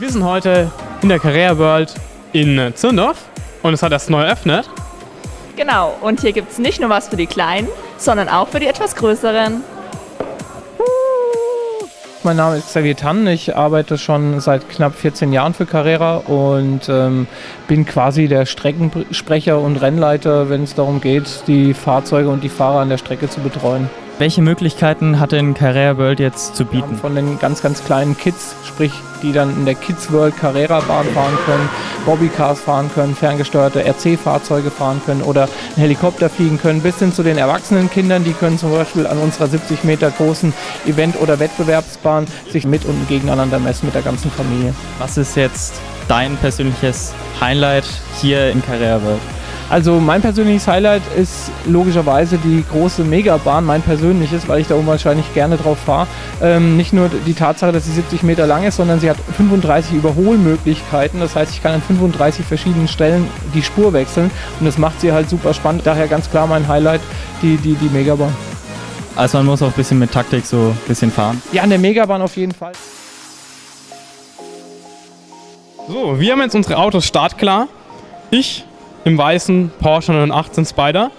Wir sind heute in der Carrera World in Zirndorf und es hat erst neu eröffnet. Genau, und hier gibt es nicht nur was für die Kleinen, sondern auch für die etwas Größeren. Mein Name ist Xavier Tann. Ich arbeite schon seit knapp 14 Jahren für Carrera und ähm, bin quasi der Streckensprecher und Rennleiter, wenn es darum geht, die Fahrzeuge und die Fahrer an der Strecke zu betreuen. Welche Möglichkeiten hat denn Carrera World jetzt zu bieten? Von den ganz, ganz kleinen Kids, sprich die dann in der Kids World Carrera Bahn fahren können, Bobbycars fahren können, ferngesteuerte RC-Fahrzeuge fahren können oder einen Helikopter fliegen können, bis hin zu den erwachsenen Kindern, die können zum Beispiel an unserer 70 Meter großen Event- oder Wettbewerbsbahn sich mit und gegeneinander messen mit der ganzen Familie. Was ist jetzt dein persönliches Highlight hier in Carrera World? Also mein persönliches Highlight ist logischerweise die große Megabahn, mein persönliches, weil ich da unwahrscheinlich gerne drauf fahre. Ähm, nicht nur die Tatsache, dass sie 70 Meter lang ist, sondern sie hat 35 Überholmöglichkeiten. Das heißt, ich kann an 35 verschiedenen Stellen die Spur wechseln und das macht sie halt super spannend. Daher ganz klar mein Highlight, die, die, die Megabahn. Also man muss auch ein bisschen mit Taktik so ein bisschen fahren. Ja, an der Megabahn auf jeden Fall. So, wir haben jetzt unsere Autos startklar. Ich im weißen Porsche 918 Spider.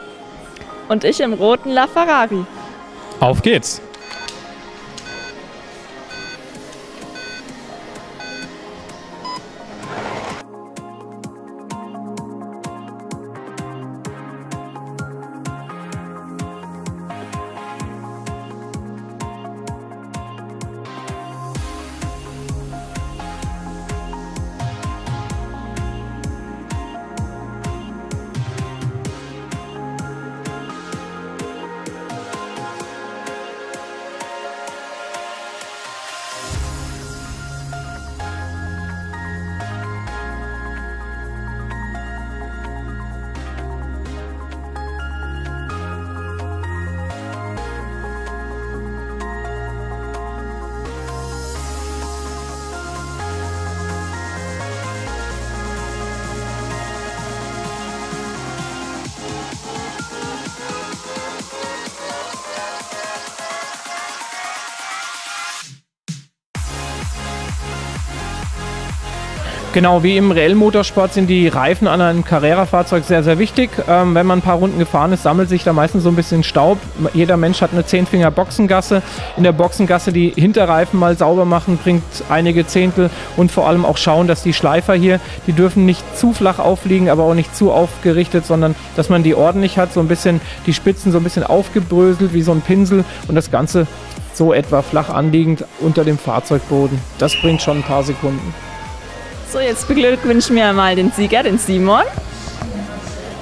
Und ich im roten LaFerrari. Auf geht's! Genau, wie im Reell-Motorsport sind die Reifen an einem Carrera-Fahrzeug sehr, sehr wichtig. Ähm, wenn man ein paar Runden gefahren ist, sammelt sich da meistens so ein bisschen Staub. Jeder Mensch hat eine 10-Finger-Boxengasse. In der Boxengasse die Hinterreifen mal sauber machen, bringt einige Zehntel und vor allem auch schauen, dass die Schleifer hier, die dürfen nicht zu flach aufliegen, aber auch nicht zu aufgerichtet, sondern dass man die ordentlich hat, so ein bisschen die Spitzen so ein bisschen aufgebröselt wie so ein Pinsel und das Ganze so etwa flach anliegend unter dem Fahrzeugboden. Das bringt schon ein paar Sekunden. So, jetzt beglückwünschen wir mal den Sieger, den Simon.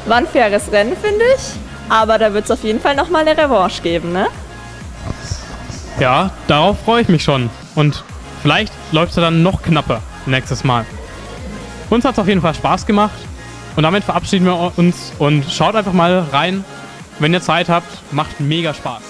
War ein faires Rennen, finde ich. Aber da wird es auf jeden Fall nochmal eine Revanche geben, ne? Ja, darauf freue ich mich schon. Und vielleicht läuft es dann noch knapper nächstes Mal. Uns hat es auf jeden Fall Spaß gemacht. Und damit verabschieden wir uns und schaut einfach mal rein. Wenn ihr Zeit habt, macht mega Spaß.